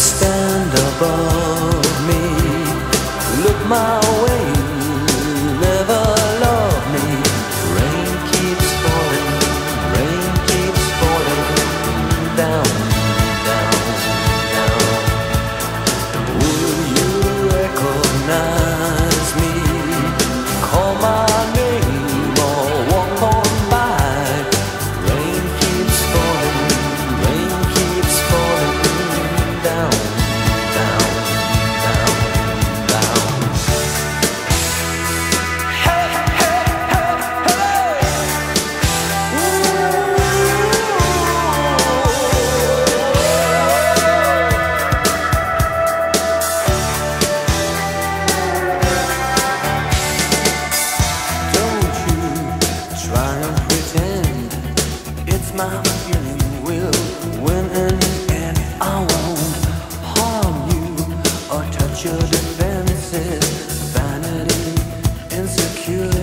stand above me. Look my my feeling will win in the end. I won't harm you or touch your defenses. Vanity, insecurity.